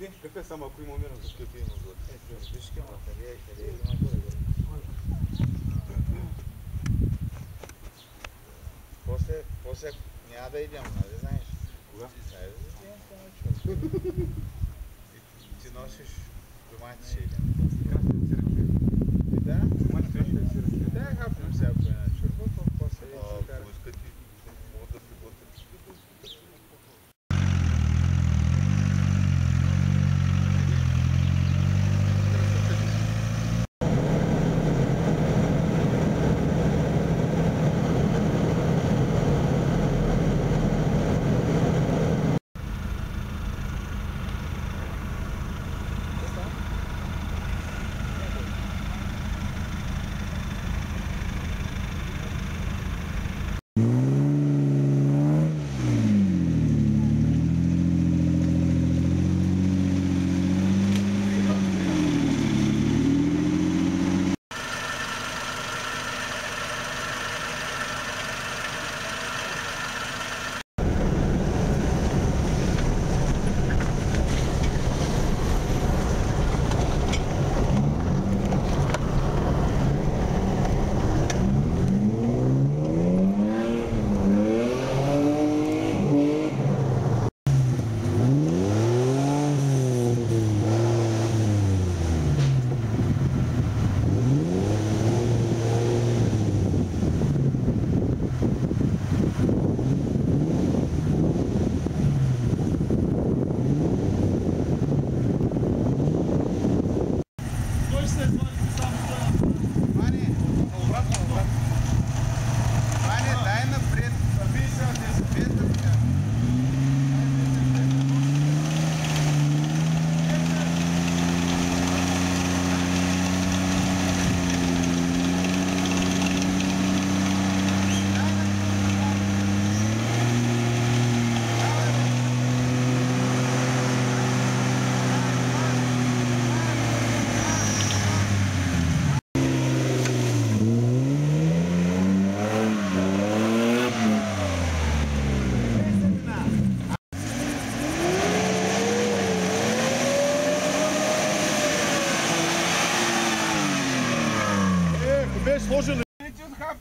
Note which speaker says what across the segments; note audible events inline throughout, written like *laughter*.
Speaker 1: Не, кафе само ако има умиран, за кафе има отгоре.
Speaker 2: Ето, виж къде, къде е, къде е, има горе. После, после няма да идем, нали знаеш?
Speaker 1: Кога?
Speaker 2: Айде да идем в този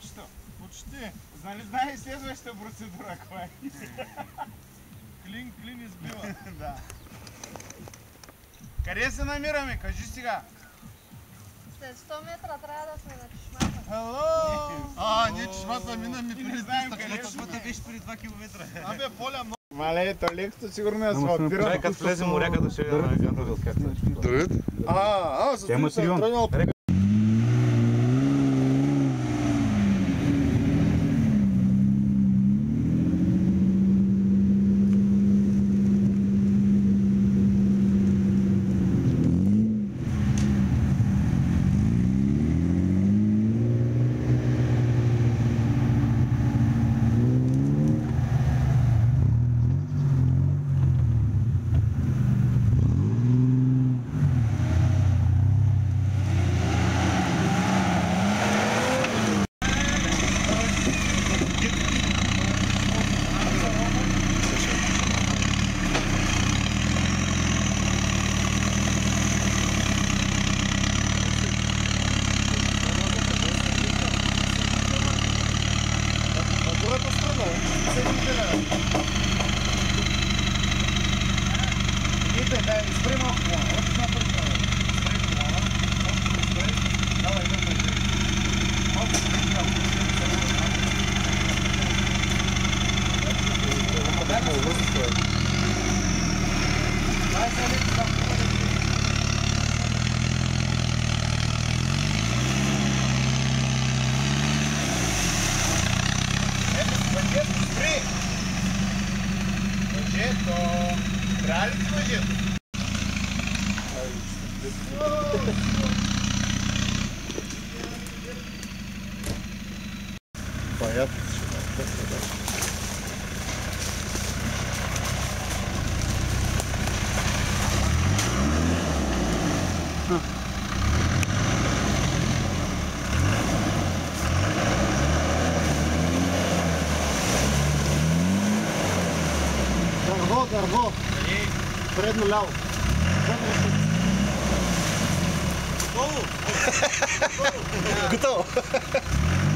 Speaker 2: Ти от хапчето. Почти. Нали знаеш следващата процедура, каква е?
Speaker 1: клин, клин избива. *laughs*
Speaker 2: да. Къде се намираме? Кажи сега.
Speaker 3: След 100 метра трябва да сме на чешмата.
Speaker 2: Hello!
Speaker 1: А, ние чешмата минаме
Speaker 2: И не
Speaker 1: преди
Speaker 2: знаем
Speaker 1: 300
Speaker 2: къде
Speaker 1: км.
Speaker 2: сме.
Speaker 4: беше преди 2 км.
Speaker 1: Абе, поля много.
Speaker 2: Мале, то лекото сигурно е асфалтирано.
Speaker 4: Чай, като влезе моряката ще видя на гандовил как е.
Speaker 1: Дървит? А, а,
Speaker 4: има
Speaker 1: това съм тръгнал. Дърво, дърво. Предно ляво. Готово.
Speaker 3: А,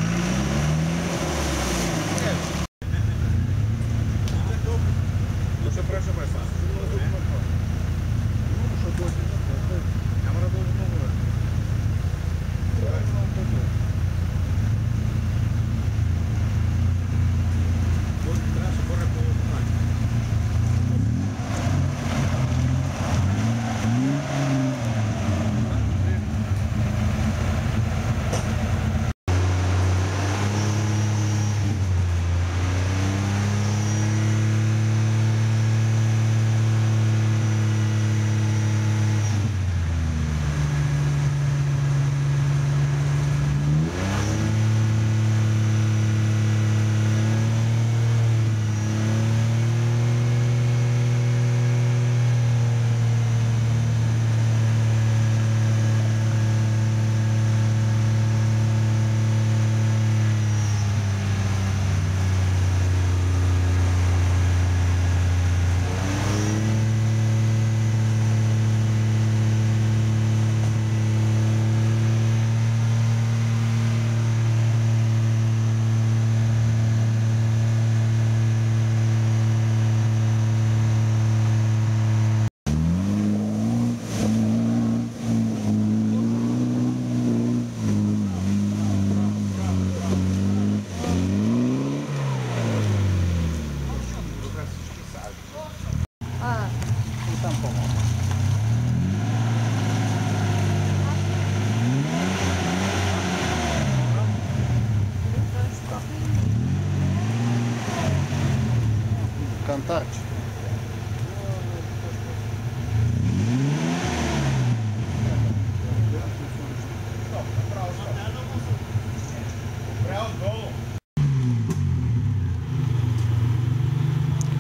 Speaker 1: Кантарч.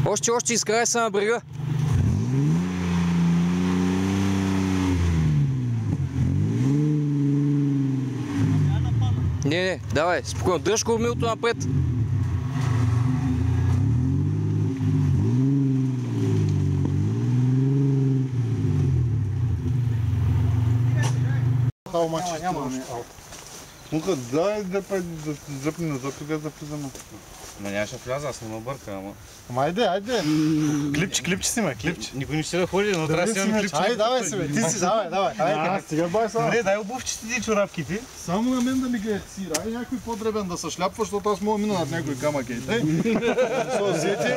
Speaker 5: Още, още, изкрай се на брега. Не, не, давай, спокойно. Дръж кормилото напред.
Speaker 1: How much това? Мука, дай да па- да дръпни назад, тогава да влизаме.
Speaker 2: Ма нямаше вляза, аз не обърка, ама.
Speaker 1: Ама айде, айде. Клипче, клипче си ме, клипче.
Speaker 2: Никой не ще да ходи, но трябва да си клипче.
Speaker 1: Айде, давай си, бе. Ти си, давай, давай. Айде, стига бай сега.
Speaker 2: Добре, дай обувчите ти чорапките.
Speaker 1: Само на мен да ми ги ецира. Ай някой по-дребен да се шляпва, защото аз мога да мина над някой камък. Ей, тъй. Со сети.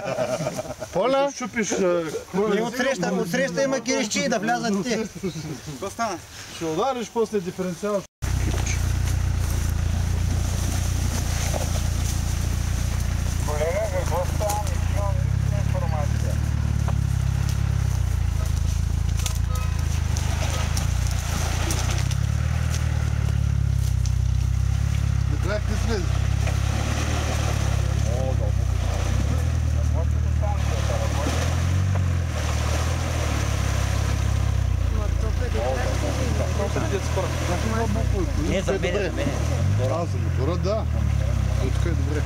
Speaker 1: Поля. Щупиш
Speaker 6: И отсреща, отсреща има кирищи да влязат те.
Speaker 1: Ще удариш после диференциал. Добре, ти слез.
Speaker 3: ма тук е добре.
Speaker 6: Не, за мен, за мен.
Speaker 1: А, за мотора, да. Е, Тук е добре.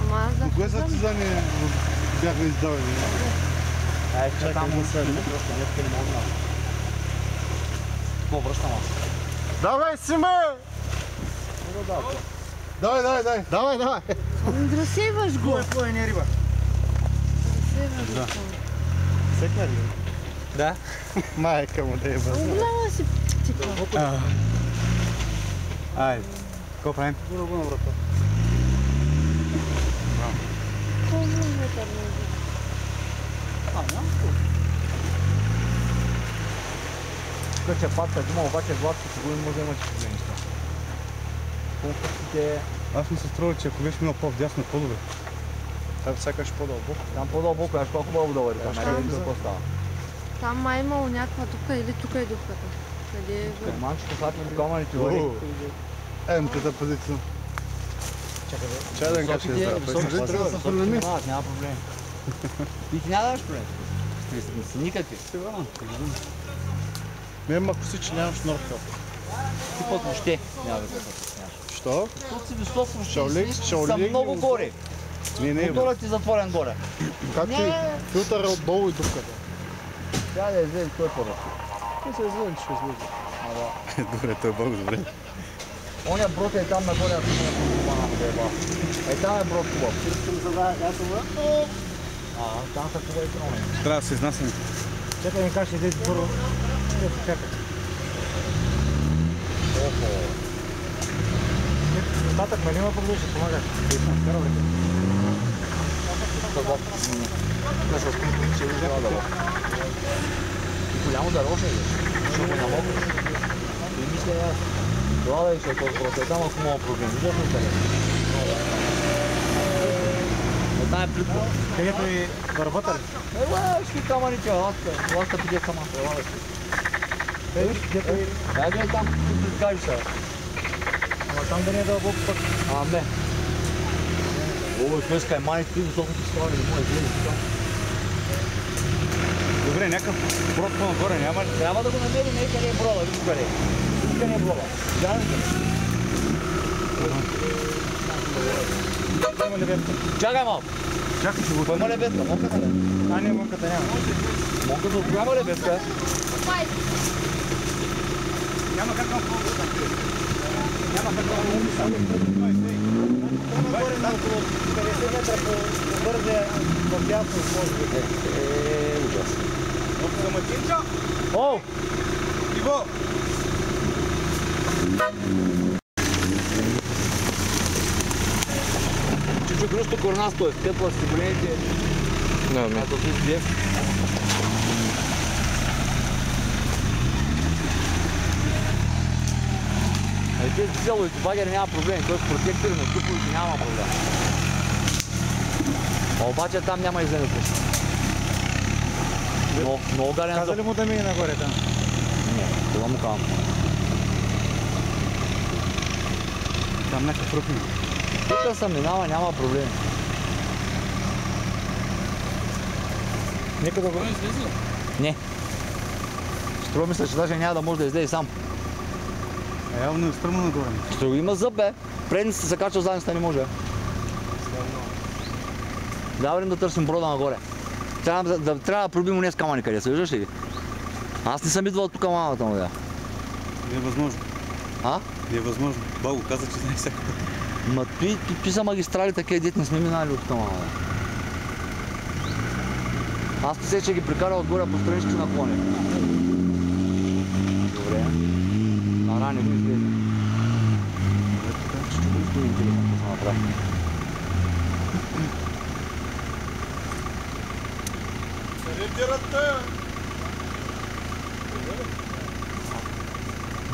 Speaker 3: Ама аз да
Speaker 1: Кое състезание бяха издавани?
Speaker 6: Ай, че там му се просто днеска не мога да. Какво връщам аз?
Speaker 1: Давай, Симе! Давай, давай, давай. Давай, давай.
Speaker 3: Да разсейваш го.
Speaker 6: Какво е не риба?
Speaker 3: Разсейваш го.
Speaker 1: Секна ли?
Speaker 5: Да. *laughs*
Speaker 1: Майка му да е бъз.
Speaker 3: Голяма си птика.
Speaker 1: Айде. Какво правим? Много на врата.
Speaker 3: Колко метър може?
Speaker 6: Тук че патка, има обаче златко, сигурно може да има чужди неща. Колкото
Speaker 1: Аз ми се струва, че ако беше минал по-вдясно, по-добре. Там сякаш по-дълбоко.
Speaker 6: Там по-дълбоко, аж колко да върви. Там най-добре какво става.
Speaker 3: Там май имало някаква тука или тук е дупката. Къде е?
Speaker 6: Манчето хватне до камъните върви.
Speaker 1: Е, мката позиция.
Speaker 6: Чакай, бе.
Speaker 1: Чай да кажа,
Speaker 6: Високите,
Speaker 1: да.
Speaker 6: високите
Speaker 1: Трябва да се
Speaker 6: минават, Няма проблем. И ти няма да имаш проблем. Не са- Не са никакви.
Speaker 1: Ме ако си, че нямаш норкел.
Speaker 6: Ти пък въобще няма да го притесняваш.
Speaker 1: Що?
Speaker 6: Тук си въобще си-
Speaker 1: шаолинг
Speaker 6: са много
Speaker 1: и-
Speaker 6: горе.
Speaker 1: Не, не.
Speaker 6: Моторът ти затворен горе.
Speaker 1: Как ти?
Speaker 6: Не.
Speaker 1: Филтър е отдолу и дупката.
Speaker 6: Трябва да излезе кой по-ръчно.
Speaker 7: Не се излезе, ще излезе. *laughs*
Speaker 4: Добре, той е Бог, добре.
Speaker 6: Оня брод е там нагоре, ако да е. Е там е брод хубав. Искам да да я това. А, там са хубави трони.
Speaker 4: Трябва да се изнасяме.
Speaker 6: Чакай ми как ще излезе първо. Чакай. Охо. Нататък ме няма проблем, ще помагаш. Карал ръка. Това. Нещо, ще ви взема да Голямо да роше, ще го намокриш. И мисля аз. Да е, просто е там, ако мога проблем. Виждаш ли къде? Но там е плитко.
Speaker 1: Където и вървата ли?
Speaker 6: Ела, ще камъните, ласка. Ласка пиде камън. Ела, да
Speaker 1: Ей, където и...
Speaker 6: Дай гледай там, ти прикажеш сега.
Speaker 1: Ама там да не е дълбоко пък.
Speaker 6: А, не. Ой, днеска е май, ти високо ти слави, не може да излезе тук.
Speaker 4: Добре, някакъв брод по-нагоре няма ли?
Speaker 6: Трябва да го намерим, ей къде е брода, виж къде е. Е
Speaker 1: ли ветка?
Speaker 6: Чакай малко.
Speaker 1: Чакай, че го
Speaker 6: Кой има лебедка? Монката ли?
Speaker 1: А, не, вънката няма.
Speaker 6: Монката от коя има лебедка?
Speaker 4: Няма как на
Speaker 1: Нагоре на около 50 метра по бързе в дясно може би.
Speaker 6: Е, ужас.
Speaker 4: Самотинчо!
Speaker 6: О!
Speaker 4: Иво!
Speaker 6: Чичо гръсто корнасто е, степла с големите.
Speaker 5: Да, ми.
Speaker 6: А то си две. Ай, тези дизеловите багери няма проблем, той с протектори на туповите няма проблем. А обаче там няма излезе. Но, много гален
Speaker 1: Каза ли му да мине нагоре там?
Speaker 6: Не, това му казвам.
Speaker 4: Там някакъв има.
Speaker 6: Тук съм минава, няма проблем.
Speaker 1: Нека да го...
Speaker 6: Не. Струва мисля, че даже няма да може да излезе сам.
Speaker 4: А явно е стръмно нагоре.
Speaker 6: Струва има зъб, бе. Предницата се качва, задницата не може. Давай да търсим брода нагоре. Трябва да, да, трябва да пробим уния с камъни къде са, виждаш ли? Аз не съм идвал тук мамата му, да.
Speaker 4: Не е възможно.
Speaker 6: А?
Speaker 4: Не е възможно. Баго каза, че знае всяко.
Speaker 6: Ма ти, ти, ти са магистрали такива, дет не сме минали от бе. Аз се че ги прикара отгоре по странички на коне. Добре. На рани го излезе. Направи.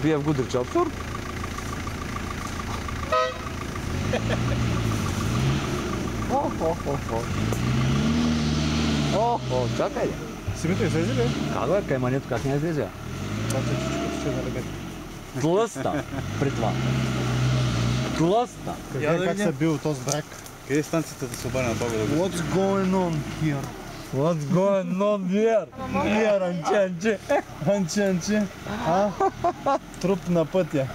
Speaker 6: Бия в гудрича, абсурд. О, о, о, о. О, о, чакай.
Speaker 1: Симито излезе ли?
Speaker 6: Как бе, каймането как не излезе?
Speaker 1: Това че чичкото ще е на лебедка.
Speaker 6: Тлъста при това. Тлъста.
Speaker 1: Кажи как се бил този брак.
Speaker 4: Къде е станцията да се обаня на го...
Speaker 1: What's going on here?
Speaker 6: What's going on here?
Speaker 1: Here, анче, анче. Анче, анче. А? Труп на пътя.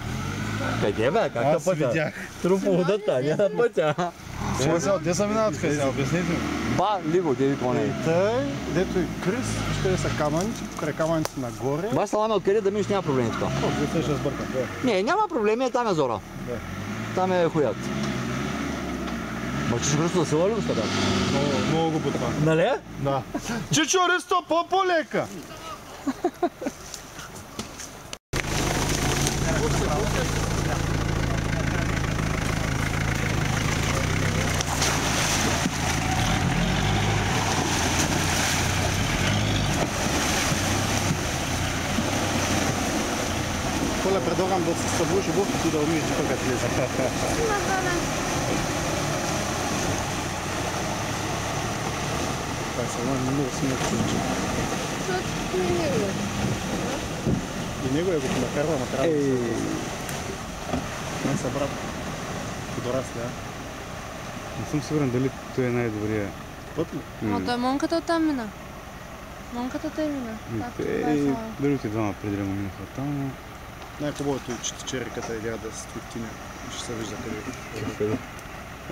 Speaker 6: Къде бе? Как на
Speaker 1: Аз
Speaker 6: пътя?
Speaker 1: видях.
Speaker 6: Труп по водата, не на пътя.
Speaker 7: Де са минават сега? Обясните ми.
Speaker 6: Ба, лиго, ти какво не е.
Speaker 1: Тъй, дето и Крис, ли са камъните, покрай камъните нагоре.
Speaker 6: Баш саламе откъде да минеш няма проблеми тук.
Speaker 1: О, вие ще сбъркам. да.
Speaker 6: Не, няма проблеми, там е зора.
Speaker 1: Да.
Speaker 6: Там е хуят. Ма че гръсто да се лоли го.
Speaker 1: Много, много го бутва.
Speaker 6: Нали?
Speaker 1: Да.
Speaker 7: Чичо, Ристо, по-полека!
Speaker 1: Коля, предлагам да се събудиш обувките и да умиеш тук като влиза. Това е само много
Speaker 3: е него.
Speaker 1: И него е го накарва, да се... Не са брат. Подорасли, а?
Speaker 4: Не съм сигурен дали той е най-добрия.
Speaker 1: Път ли?
Speaker 3: Ама той монката оттам мина. Монката те мина.
Speaker 4: Те,
Speaker 3: само.
Speaker 4: другите двама преди да му минаха там, но...
Speaker 1: Най-хубавото е, че тече реката и да се твитиня. И ще се вижда къде е.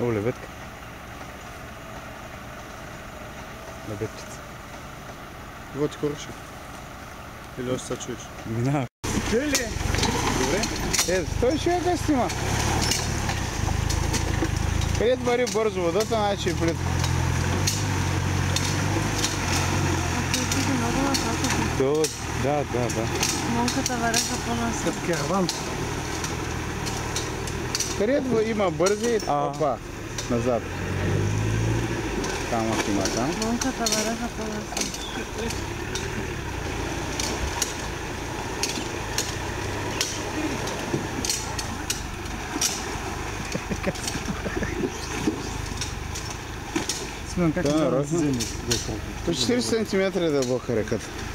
Speaker 4: О, леветка. Лебедчица.
Speaker 1: Какво ти кореше?
Speaker 8: Или още се чуеш?
Speaker 2: Минава. Чуй ли? Добре. Е, той човека снима. Където вари бързо водата, значи е плитко. То, да, да, да.
Speaker 3: монката вареха по-нас.
Speaker 8: Като керван.
Speaker 2: Където има бързи,
Speaker 8: А.
Speaker 2: опа, назад. Там има там.
Speaker 3: Монката вареха по-нас.
Speaker 8: Смен, как
Speaker 2: Да,
Speaker 8: да
Speaker 2: нарочно.
Speaker 8: се вземе?
Speaker 2: По 40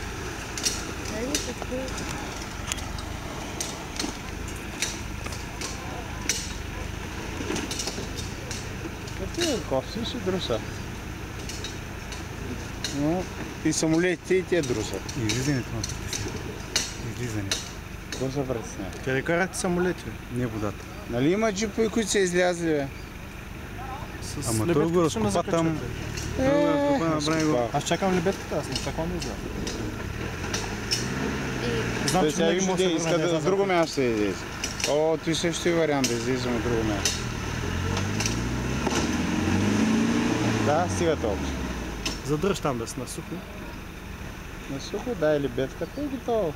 Speaker 2: е е кофти си друса? Но и самолетите и те друсат.
Speaker 4: Излизането на Излизане.
Speaker 2: Какво се притеснява?
Speaker 8: Къде карате самолети?
Speaker 4: Не водата.
Speaker 2: Нали има джипове, които са излязли, бе?
Speaker 8: С
Speaker 4: Ама той го разкопа там.
Speaker 8: закачате.
Speaker 4: Той го разкопа, направи го.
Speaker 8: Аз чакам лебедката, аз не чакам да изляза.
Speaker 3: И
Speaker 8: Знам,
Speaker 2: Той
Speaker 8: че
Speaker 2: сега
Speaker 8: винаги
Speaker 2: ще
Speaker 8: може да
Speaker 2: иде,
Speaker 8: се
Speaker 2: иска да с друго място да излезе. О, той също е вариант да излизаме от друго място. Да, стига толкова.
Speaker 8: Задръж там да си на сухо.
Speaker 2: На сухо дай лебедката и готово.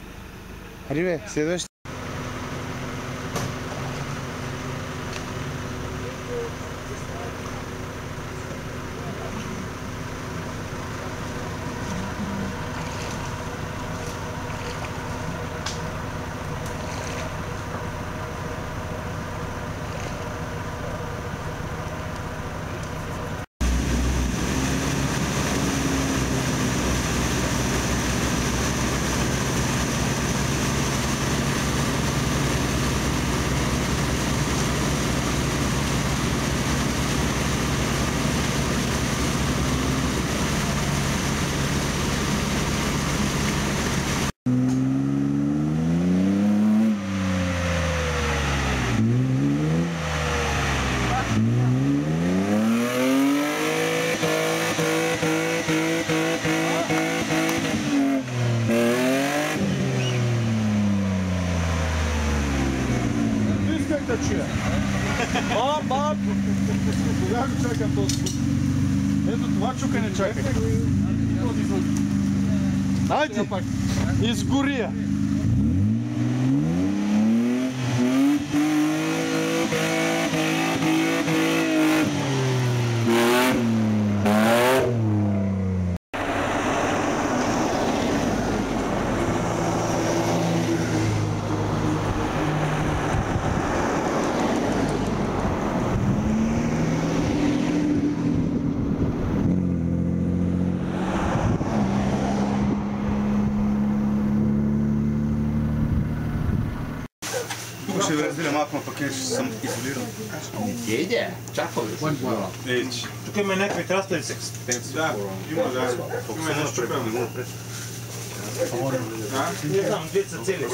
Speaker 2: Ари бе, следващия.
Speaker 1: Го чакам този звук? Ето това чукане чакай. Този звук. Хайде! Изгори
Speaker 4: ще ви разделя малко, но пък иначе съм изолиран.
Speaker 9: Тук има някакви крастави се. Да, има, да. Има едно щупено. Не знам, две са цели.